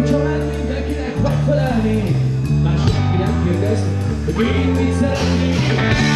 Úgy, ha már mindenkinek megfelelni, már senki nem kérdez, hogy én mit szeretnék.